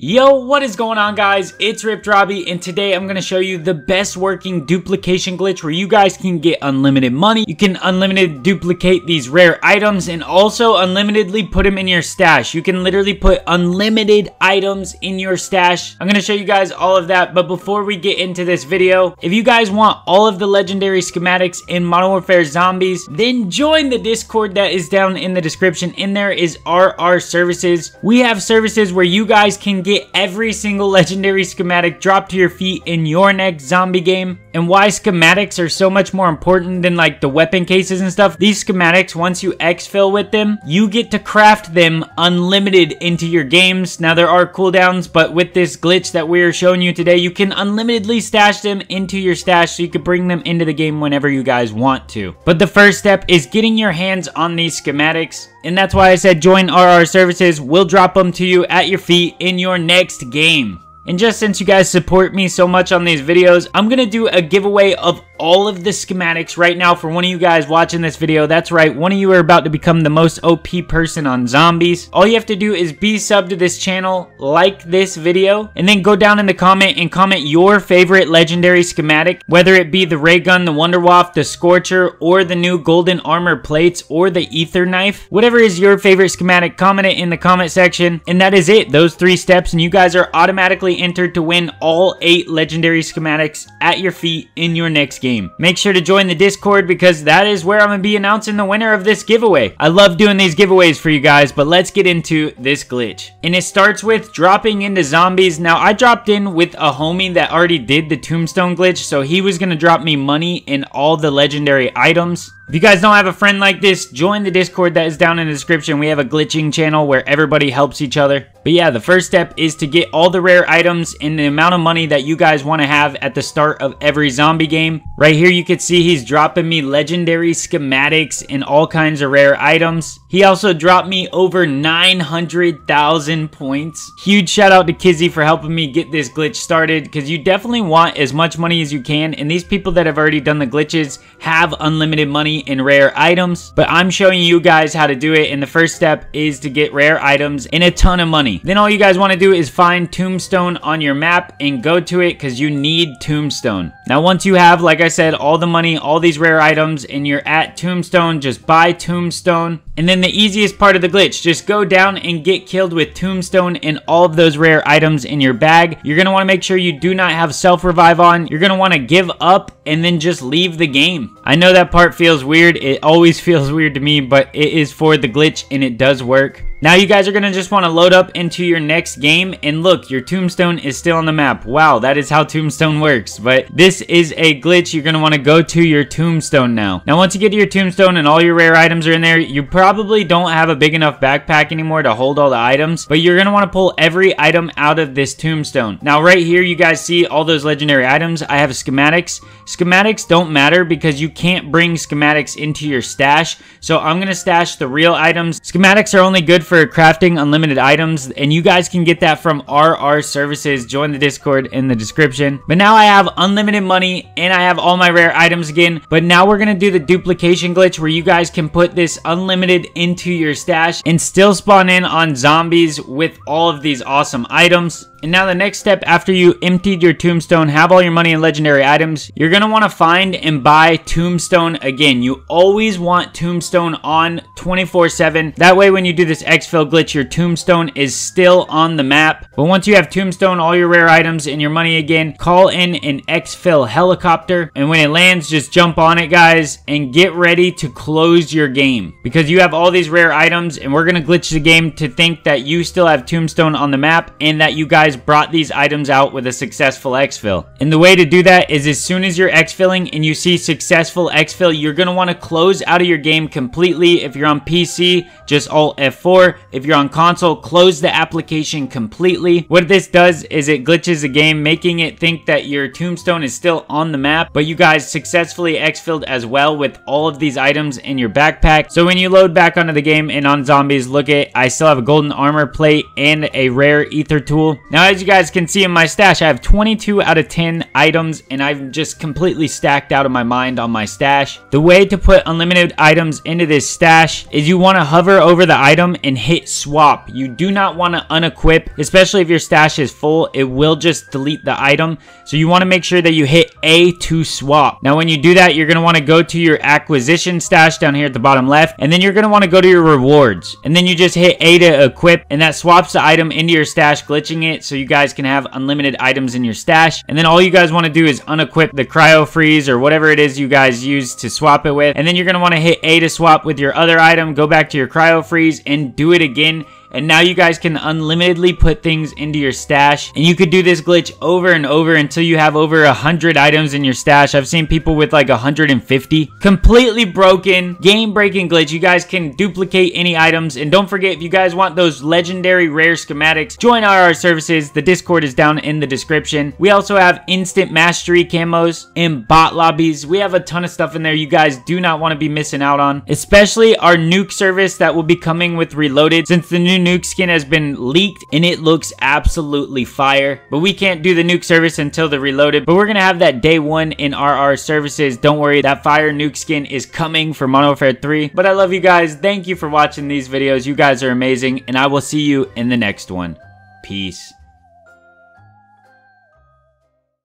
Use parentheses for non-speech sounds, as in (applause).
Yo, what is going on guys? It's Ripped Robbie and today I'm going to show you the best working duplication glitch where you guys can get unlimited money. You can unlimited duplicate these rare items and also unlimitedly put them in your stash. You can literally put unlimited items in your stash. I'm going to show you guys all of that, but before we get into this video, if you guys want all of the legendary schematics in Modern Warfare Zombies, then join the Discord that is down in the description. In there is RR Services. We have services where you guys can get every single legendary schematic dropped to your feet in your next zombie game. And why schematics are so much more important than like the weapon cases and stuff. These schematics, once you exfil with them, you get to craft them unlimited into your games. Now there are cooldowns, but with this glitch that we're showing you today, you can unlimitedly stash them into your stash so you can bring them into the game whenever you guys want to. But the first step is getting your hands on these schematics. And that's why I said join RR services. We'll drop them to you at your feet in your next game. And just since you guys support me so much on these videos, I'm going to do a giveaway of all of the schematics right now for one of you guys watching this video. That's right, one of you are about to become the most OP person on zombies. All you have to do is be sub to this channel, like this video, and then go down in the comment and comment your favorite legendary schematic, whether it be the ray gun, the Wunderwaffe, the scorcher, or the new golden armor plates, or the Aether knife. Whatever is your favorite schematic, comment it in the comment section. And that is it, those three steps, and you guys are automatically entered to win all eight legendary schematics at your feet in your next game game. Make sure to join the Discord because that is where I'm going to be announcing the winner of this giveaway. I love doing these giveaways for you guys, but let's get into this glitch. And it starts with dropping into zombies. Now, I dropped in with a homie that already did the tombstone glitch, so he was going to drop me money in all the legendary items. If you guys don't have a friend like this, join the Discord that is down in the description. We have a glitching channel where everybody helps each other. But yeah, the first step is to get all the rare items and the amount of money that you guys want to have at the start of every zombie game. Right here, you can see he's dropping me legendary schematics and all kinds of rare items. He also dropped me over 900,000 points. Huge shout out to Kizzy for helping me get this glitch started because you definitely want as much money as you can. And these people that have already done the glitches have unlimited money in rare items. But I'm showing you guys how to do it. And the first step is to get rare items and a ton of money. Then all you guys want to do is find Tombstone on your map and go to it because you need Tombstone. Now once you have, like I said, all the money, all these rare items, and you're at Tombstone, just buy Tombstone. And then the easiest part of the glitch, just go down and get killed with Tombstone and all of those rare items in your bag. You're going to want to make sure you do not have self-revive on. You're going to want to give up and then just leave the game. I know that part feels weird. It always (laughs) feels weird to me, but it is for the glitch and it does work. Now you guys are going to just want to load up into your next game and look, your tombstone is still on the map. Wow, that is how tombstone works. But this is a glitch. You're going to want to go to your tombstone now. Now once you get to your tombstone and all your rare items are in there, you probably don't have a big enough backpack anymore to hold all the items. But you're going to want to pull every item out of this tombstone. Now right here you guys see all those legendary items. I have schematics. Schematics don't matter because you can't bring schematics into your stash. So I'm going to stash the real items. Schematics are only good for crafting unlimited items, and you guys can get that from RR Services. Join the Discord in the description. But now I have unlimited money, and I have all my rare items again. But now we're going to do the duplication glitch where you guys can put this unlimited into your stash and still spawn in on zombies with all of these awesome items. And now the next step after you emptied your tombstone, have all your money and legendary items, you're going to want to find and buy tombstone again. You always want tombstone on 24-7. That way when you do this exfil glitch, your tombstone is still on the map. But once you have tombstone, all your rare items, and your money again, call in an exfil helicopter. And when it lands, just jump on it, guys, and get ready to close your game. Because you have all these rare items, and we're going to glitch the game to think that you still have tombstone on the map, and that you guys brought these items out with a successful exfil. And the way to do that is as soon as you're exfilling and you see successful exfil, you're going to want to close out of your game completely. If you're on PC, just Alt F4. If you're on console, close the application completely. What this does is it glitches the game, making it think that your tombstone is still on the map, but you guys successfully exfilled as well with all of these items in your backpack. So when you load back onto the game and on zombies, look at, I still have a golden armor plate and a rare Aether tool. Now, as you guys can see in my stash, I have 22 out of 10 items, and I've just completely stacked out of my mind on my stash. The way to put unlimited items into this stash is you want to hover over the item and hit swap. You do not want to unequip, especially if your stash is full. It will just delete the item. So you want to make sure that you hit A to swap. Now, when you do that, you're going to want to go to your acquisition stash down here at the bottom left, and then you're going to want to go to your rewards. And then you just hit A to equip, and that swaps the item into your stash, glitching it so you guys can have unlimited items in your stash. And then all you guys want to do is unequip the cryo freeze or whatever it is you guys use to swap it with. And then you're going to want to hit A to swap with your other item, go back to your cryo freeze, and do it again and now you guys can unlimitedly put things into your stash. And you could do this glitch over and over until you have over 100 items in your stash. I've seen people with like 150. Completely broken, game-breaking glitch. You guys can duplicate any items. And don't forget, if you guys want those legendary rare schematics, join RR services. The Discord is down in the description. We also have instant mastery camos and bot lobbies. We have a ton of stuff in there you guys do not want to be missing out on. Especially our nuke service that will be coming with Reloaded. Since the new nuke skin has been leaked and it looks absolutely fire. But we can't do the nuke service until the reloaded. But we're going to have that day one in RR services. Don't worry, that fire nuke skin is coming for Modern Warfare 3. But I love you guys. Thank you for watching these videos. You guys are amazing. And I will see you in the next one. Peace.